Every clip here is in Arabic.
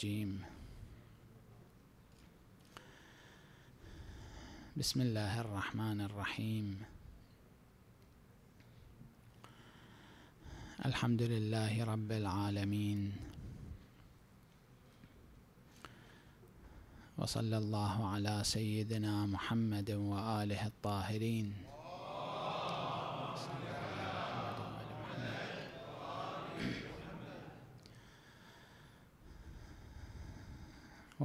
الرجيم. بسم الله الرحمن الرحيم. الحمد لله رب العالمين. وصلى الله على سيدنا محمد وآله الطاهرين.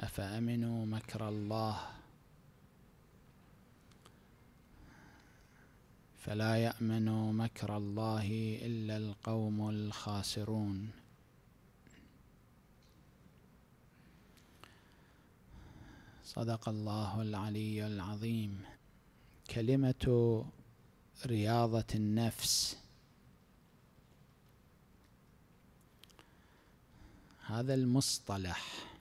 أفأمنوا مكر الله؟ فلا يأمن مكر الله إلا القوم الخاسرون. صدق الله العلي العظيم. كلمة رياضة النفس. هذا المصطلح.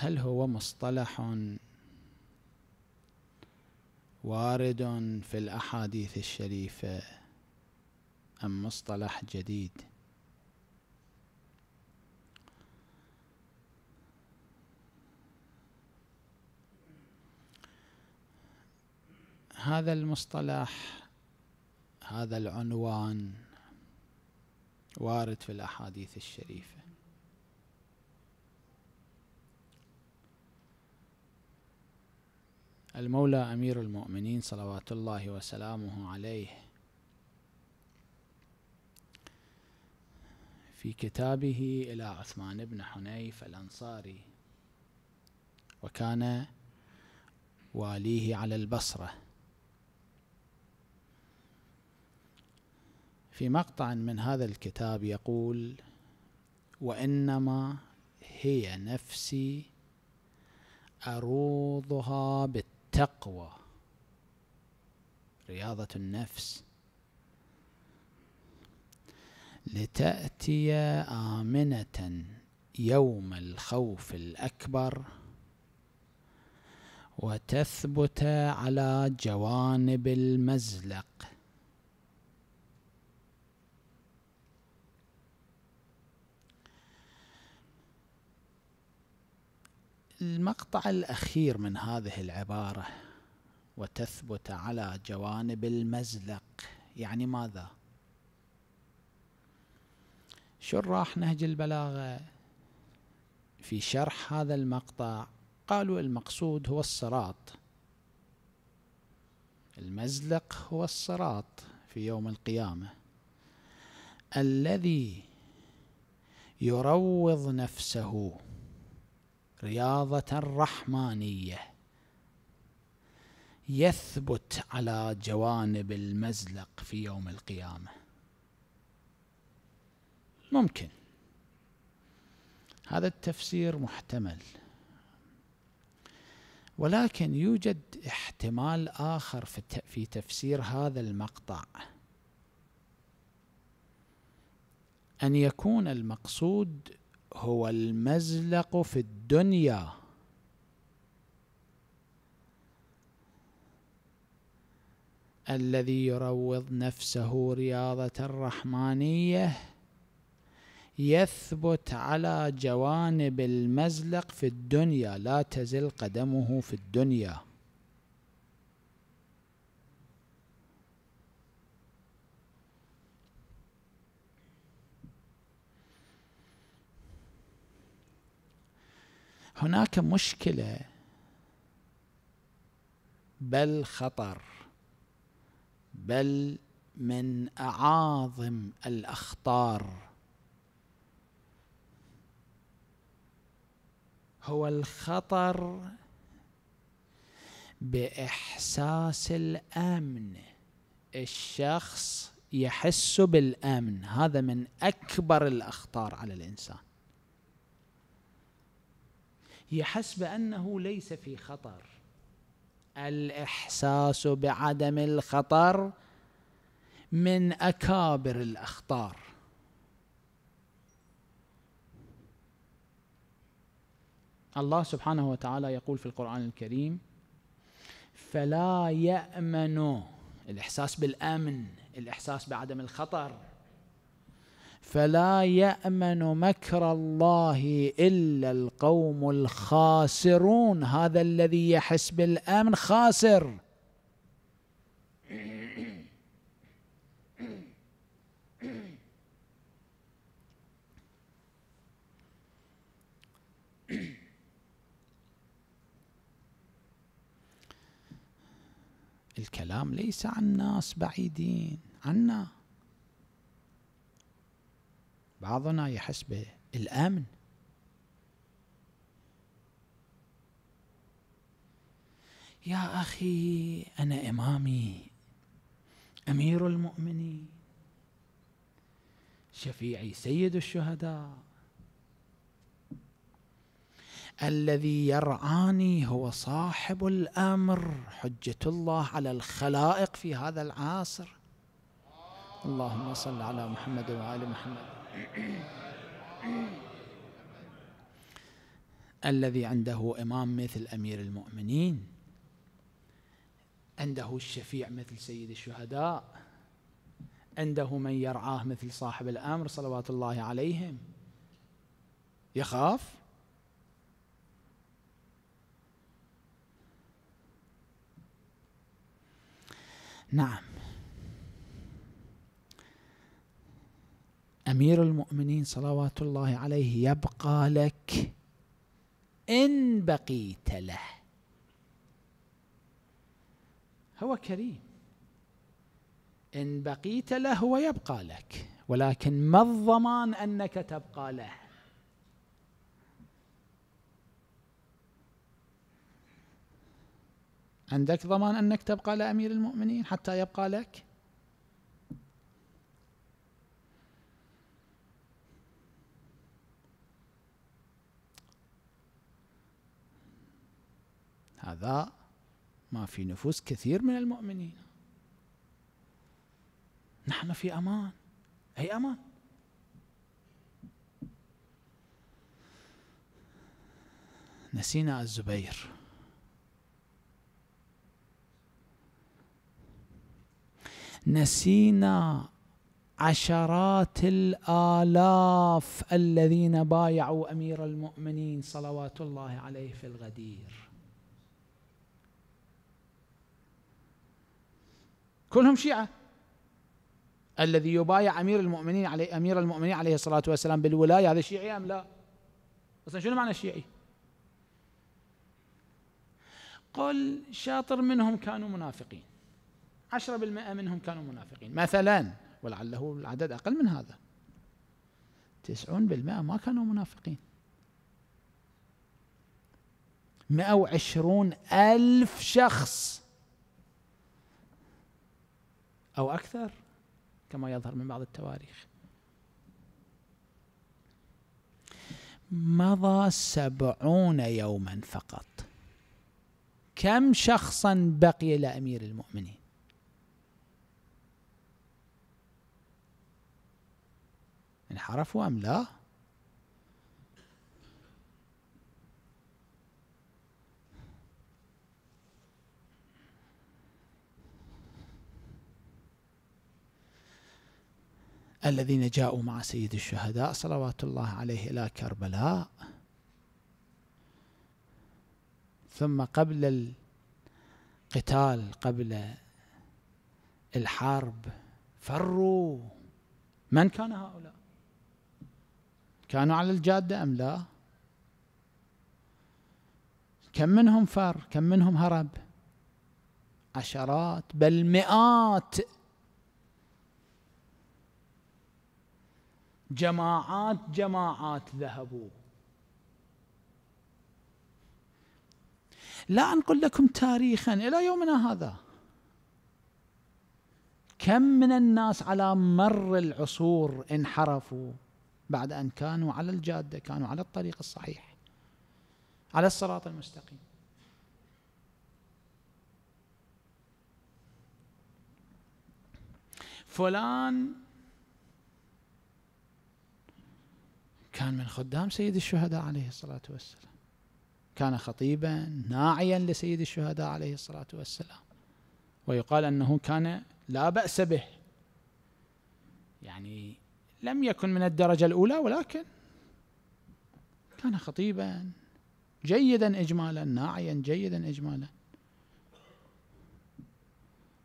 هل هو مصطلح وارد في الأحاديث الشريفة أم مصطلح جديد؟ هذا المصطلح هذا العنوان وارد في الأحاديث الشريفة. المولى أمير المؤمنين صلوات الله وسلامه عليه. في كتابه إلى عثمان بن حنيف الأنصاري وكان واليه على البصرة. في مقطع من هذا الكتاب يقول وإنما هي نفسي أروضها بالتالي التقوى رياضة النفس. لتأتي آمنة يوم الخوف الأكبر وتثبت على جوانب المزلق. المقطع الأخير من هذه العبارة وتثبت على جوانب المزلق. يعني ماذا؟ شراح نهج البلاغة؟ في شرح هذا المقطع قالوا المقصود هو الصراط. المزلق هو الصراط في يوم القيامة. الذي يروض نفسه رياضة رحمانية. يثبت على جوانب المزلق في يوم القيامة. ممكن. هذا التفسير محتمل. ولكن يوجد احتمال آخر في تفسير هذا المقطع. أن يكون المقصود هو المزلق في الدنيا. الذي يروض نفسه رياضة الرحمانية يثبت على جوانب المزلق في الدنيا. لا تزل قدمه في الدنيا. هناك مشكلة. بل خطر. بل من أعاظم الأخطار. هو الخطر بإحساس الأمن. الشخص يحس بالأمن. هذا من أكبر الأخطار على الإنسان. يحس بانه ليس في خطر. الإحساس بعدم الخطر من أكابر الأخطار. الله سبحانه وتعالى يقول في القرآن الكريم فلا يأمن الإحساس بالأمن الإحساس بعدم الخطر. فلا يأمن مكر الله إلا القوم الخاسرون. هذا الذي يحس بالأمن خاسر. الكلام ليس عن ناس بعيدين عنا. بعضنا يحس بالامن يا أخي أنا إمامي أمير المؤمنين شفيعي سيد الشهداء. الذي يرعاني هو صاحب الأمر حجة الله على الخلائق في هذا العصر اللهم صل على محمد وآل محمد. الذي عنده إمام مثل أمير المؤمنين عنده الشفيع مثل سيد الشهداء عنده من يرعاه مثل صاحب الأمر صلوات الله عليهم. يخاف؟ نعم. أمير المؤمنين صلوات الله عليه يبقى لك إن بقيت له. هو كريم. إن بقيت له هو يبقى لك ولكن ما الضمان أنك تبقى له؟ عندك ضمان أنك تبقى لأمير المؤمنين حتى يبقى لك؟ هذا ما في نفوس كثير من المؤمنين. نحن في أمان. أي أمان؟ نسينا الزبير. نسينا عشرات الآلاف الذين بايعوا أمير المؤمنين صلوات الله عليه في الغدير. كلهم شيعة. الذي يبايع أمير المؤمنين عليه أمير المؤمنين عليه الصلاة والسلام بالولاية هذا شيعي أم لا؟ أصلا شنو معنى الشيعي؟ قل شاطر منهم كانوا منافقين. عشرة بالمئة منهم كانوا منافقين. مثلا ولعله العدد أقل من هذا. تسعون بالمئة ما كانوا منافقين. مئة وعشرون ألف شخص أو أكثر كما يظهر من بعض التواريخ. مضى سبعون يوما فقط. كم شخصا بقي لأمير المؤمنين؟ انحرفوا أم لا؟ الذين جاءوا مع سيد الشهداء صلوات الله عليه إلى كربلاء. ثم قبل القتال قبل الحرب فروا. من كان هؤلاء؟ كانوا على الجادة أم لا؟ كم منهم فر؟ كم منهم هرب؟ عشرات بل مئات. جماعات جماعات ذهبوا. لا أنقل لكم تاريخا إلى يومنا هذا. كم من الناس على مر العصور انحرفوا بعد أن كانوا على الجادة كانوا على الطريق الصحيح على الصراط المستقيم. فلان كان من خدام سيد الشهداء عليه الصلاة والسلام. كان خطيبا ناعيا لسيد الشهداء عليه الصلاة والسلام. ويقال أنه كان لا بأس به. يعني لم يكن من الدرجة الأولى ولكن كان خطيبا جيدا إجمالا ناعيا جيدا إجمالا.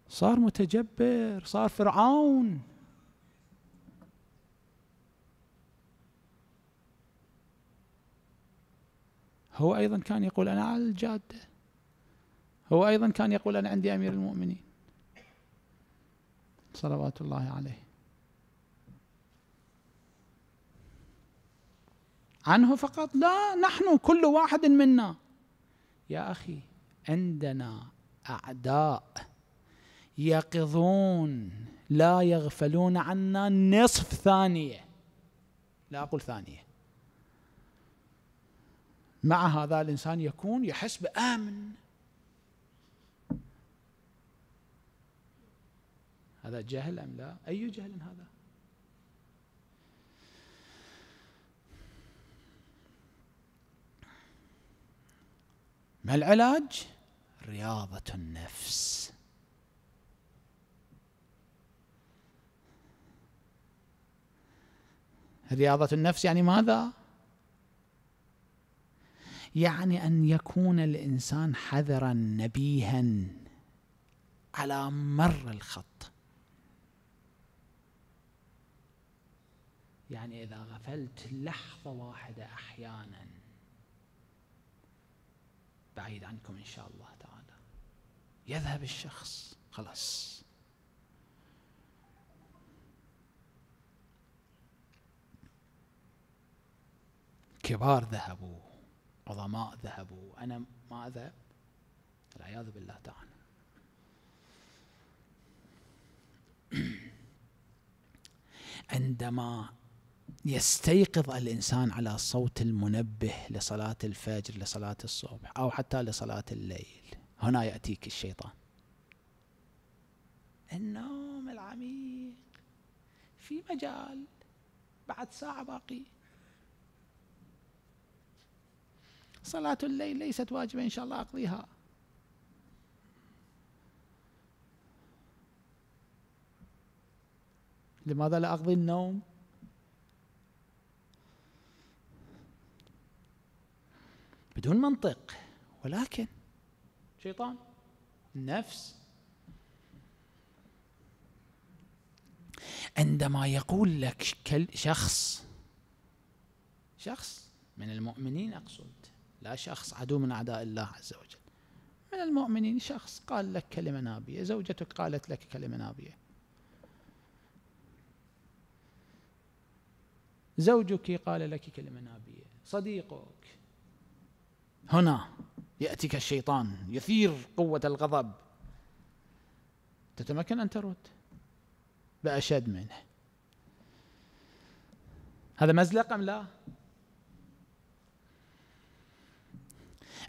صار متجبر صار فرعون. هو أيضا كان يقول أنا على الجادة. هو أيضا كان يقول أنا عندي أمير المؤمنين. صلوات الله عليه. عنه فقط؟ لا نحن كل واحد منا. يا أخي عندنا أعداء يقظون لا يغفلون عنا نصف ثانية. لا أقول ثانية. مع هذا الإنسان يكون يحس بأمن. هذا جهل أم لا؟ أي جهل هذا؟ ما العلاج؟ رياضة النفس. رياضة النفس يعني ماذا؟ يعني أن يكون الإنسان حذرا نبيها على مر الخط. يعني إذا غفلت لحظة واحدة أحيانا بعيد عنكم إن شاء الله تعالى. يذهب الشخص خلاص. كبار ذهبوا. عظماء ذهبوا. أنا ما أذهب العياذ بالله تعالى. عندما يستيقظ الإنسان على صوت المنبه لصلاة الفجر لصلاة الصبح أو حتى لصلاة الليل هنا يأتيك الشيطان. النوم العميق في مجال بعد ساعة باقي. صلاة الليل ليست واجبة إن شاء الله أقضيها. لماذا لا أقضي النوم؟ بدون منطق ولكن شيطان النفس عندما يقول لك شخص شخص من المؤمنين أقصد لا شخص عدو من أعداء الله عز وجل. من المؤمنين شخص قال لك كلمة نابية زوجتك قالت لك كلمة نابية. زوجك قال لك كلمة نابية صديقك. هنا يأتيك الشيطان يثير قوة الغضب. تتمكن أن ترد؟ بأشد منه. هذا مزلق أم لا؟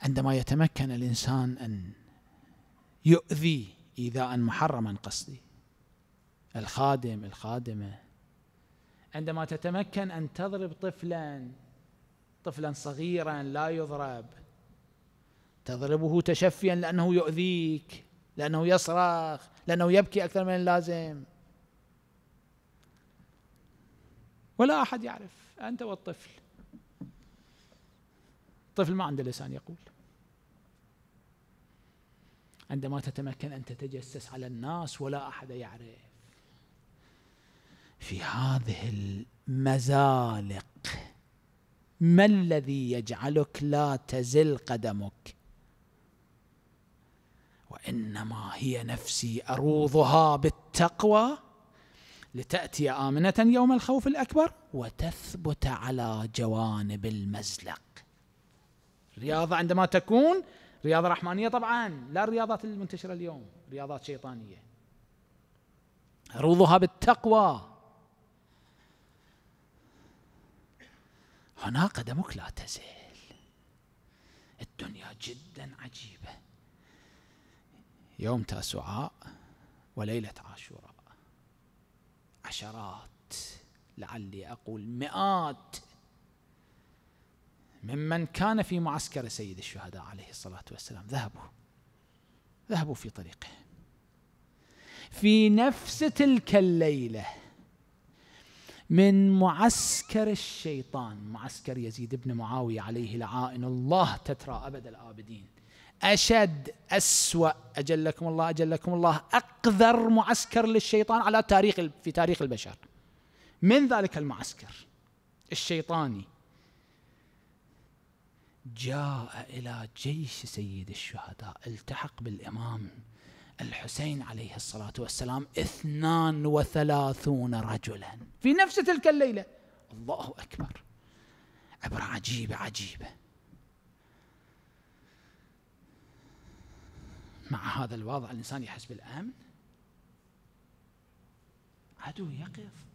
عندما يتمكن الإنسان أن يؤذي إيذاء محرما قصدي الخادم الخادمة عندما تتمكن أن تضرب طفلا طفلا صغيرا لا يضرب تضربه تشفيا لأنه يؤذيك لأنه يصرخ لأنه يبكي أكثر من اللازم. ولا أحد يعرف أنت والطفل. الطفل ما عنده لسان يقول. عندما تتمكن أن تتجسس على الناس ولا أحد يعرف. في هذه المزالق ما الذي يجعلك لا تزل قدمك؟ وإنما هي نفسي أروضها بالتقوى لتأتي آمنة يوم الخوف الأكبر وتثبت على جوانب المزلق. الرياضة عندما تكون رياضة رحمانية طبعا لا الرياضات المنتشرة اليوم رياضات شيطانية. عروضها بالتقوى. هنا قدمك لا تزل الدنيا جدا عجيبة. يوم تاسوعاء وليلة عاشوراء. عشرات لعلي أقول مئات ممن كان في معسكر سيد الشهداء عليه الصلاة والسلام. ذهبوا. ذهبوا في طريقه. في نفس تلك الليلة من معسكر الشيطان معسكر يزيد بن معاوية عليه لعائن الله تترى أبد الآبدين. أشد أسوأ أجلكم الله أجلكم الله أقذر معسكر للشيطان على تاريخ في تاريخ البشر. من ذلك المعسكر؟ الشيطاني. جاء إلى جيش سيد الشهداء التحق بالإمام الحسين عليه الصلاة والسلام اثنان وثلاثون رجلا. في نفس تلك الليلة. الله أكبر. عبرة عجيبة عجيبة مع هذا الوضع الإنسان يحس بالأمن؟ عدو يقف.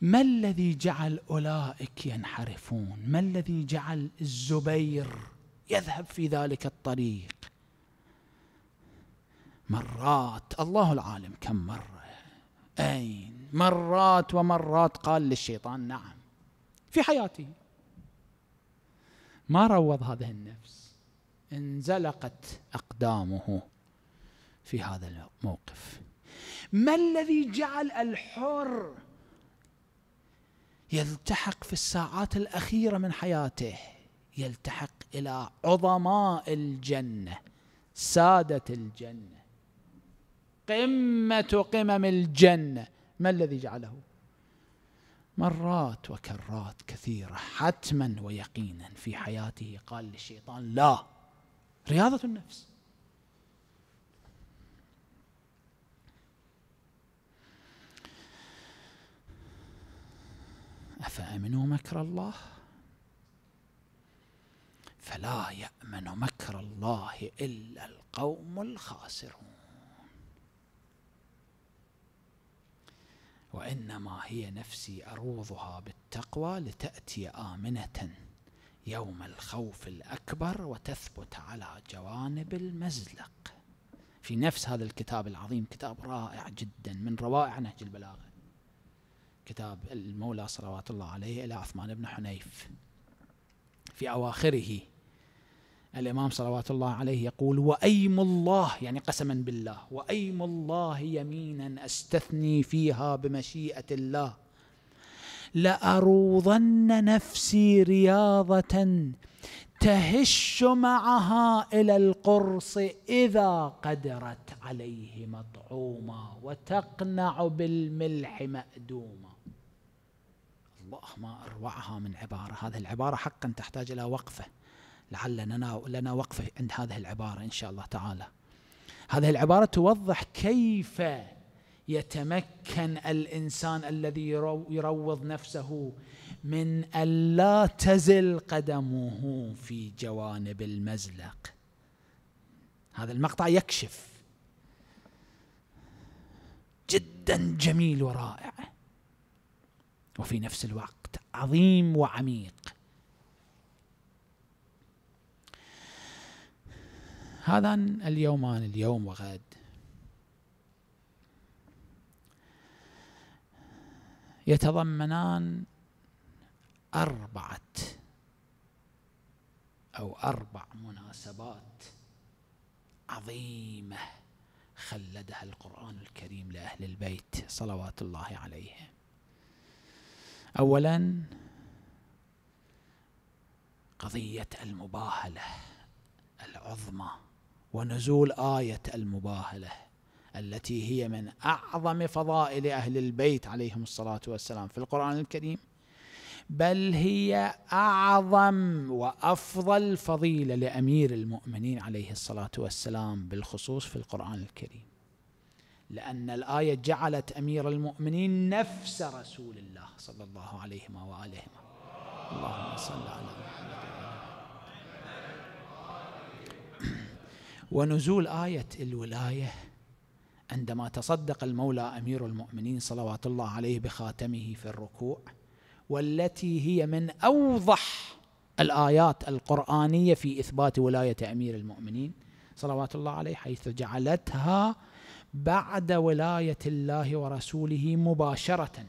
ما الذي جعل أولئك ينحرفون؟ ما الذي جعل الزبير يذهب في ذلك الطريق؟ مرات الله العالم كم مرة؟ أين؟ مرات ومرات قال للشيطان نعم في حياته ما روض هذه النفس؟ انزلقت أقدامه في هذا الموقف. ما الذي جعل الحر يلتحق في الساعات الأخيرة من حياته يلتحق إلى عظماء الجنة سادة الجنة قمة قمم الجنة. ما الذي جعله؟ مرات وكرات كثيرة حتما ويقينا في حياته. قال للشيطان لا رياضة النفس. أفأمنوا مكر الله؟ فلا يأمن مكر الله إلا القوم الخاسرون. وإنما هي نفسي أروضها بالتقوى لتأتي آمنة يوم الخوف الأكبر وتثبت على جوانب المزلق. في نفس هذا الكتاب العظيم كتاب رائع جدا من روائع نهج البلاغة. كتاب المولى صلوات الله عليه إلى عثمان بن حنيف. في أواخره الإمام صلوات الله عليه يقول وأيم الله يعني قسما بالله وأيم الله يمينا أستثني فيها بمشيئة الله لأروضن نفسي رياضة تهش معها إلى القرص إذا قدرت عليه مطعوما وتقنع بالملح مأدوما. الله ما أروعها من عبارة هذه العبارة حقا تحتاج إلى وقفة لعل لنا وقفة عند هذه العبارة إن شاء الله تعالى. هذه العبارة توضح كيف يتمكن الإنسان الذي يروض نفسه من الا تزل قدمه في جوانب المزلق. هذا المقطع يكشف جدا جميل ورائع وفي نفس الوقت عظيم وعميق. هذان اليومان اليوم وغد. يتضمنان أربعة أو أربع مناسبات عظيمة خلدها القرآن الكريم لأهل البيت صلوات الله عليهم أولا قضية المباهلة العظمى ونزول آية المباهلة التي هي من أعظم فضائل أهل البيت عليهم الصلاة والسلام في القرآن الكريم. بل هي أعظم وأفضل فضيلة لأمير المؤمنين عليه الصلاة والسلام بالخصوص في القرآن الكريم. لأن الآية جعلت أمير المؤمنين نفس رسول الله صلى الله عليه وآله. اللهم صل على محمد. ونزول آية الولاية عندما تصدق المولى أمير المؤمنين صلوات الله عليه بخاتمه في الركوع والتي هي من أوضح الآيات القرآنية في إثبات ولاية أمير المؤمنين صلوات الله عليه حيث جعلتها بعد ولاية الله ورسوله مباشرة.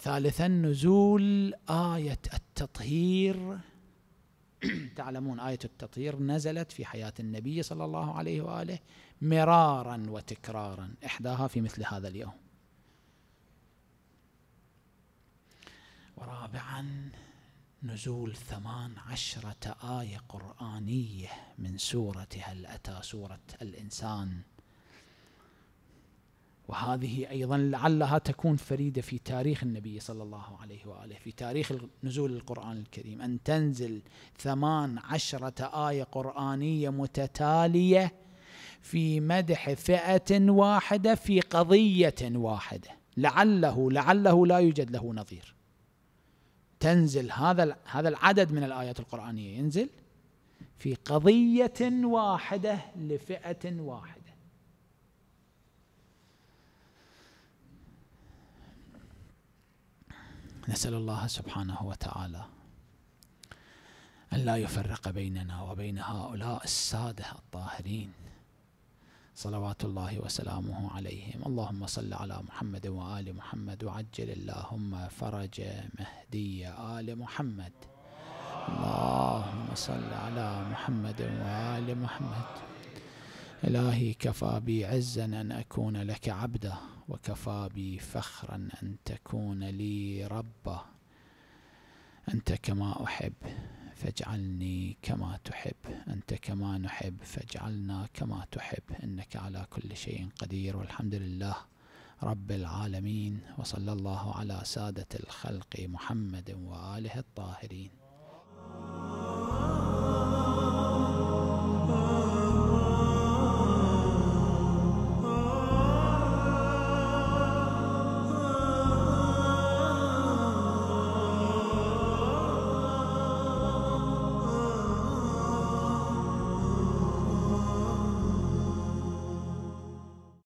ثالثا نزول آية التطهير. تعلمون آية التطهير نزلت في حياة النبي صلى الله عليه وآله مرارا وتكرارا. إحداها في مثل هذا اليوم. ورابعا نزول ثمان عشرة آية قرآنية من سورة هل أتى سورة الإنسان؟ وهذه أيضا لعلها تكون فريدة في تاريخ النبي صلى الله عليه وآله في تاريخ نزول القرآن الكريم أن تنزل ثمان عشرة آية قرآنية متتالية في مدح فئة واحدة في قضية واحدة. لعله لعله لا يوجد له نظير. تنزل هذا هذا العدد من الآيات القرآنية ينزل في قضية واحدة لفئة واحدة. نسأل الله سبحانه وتعالى أن لا يفرق بيننا وبين هؤلاء السادة الطاهرين. صلوات الله وسلامه عليهم. اللهم صل على محمد وآل محمد وعجل اللهم فرج مهدي آل محمد. اللهم صل على محمد وآل محمد. إلهي كفى بي عزا أن أكون لك عبدا وكفى بي فخرا أن تكون لي ربا أنت كما أحب فاجعلني كما تحب. أنت كما نحب فاجعلنا كما تحب. إنك على كل شيء قدير والحمد لله رب العالمين. وصلى الله على سادة الخلق محمد وآله الطاهرين.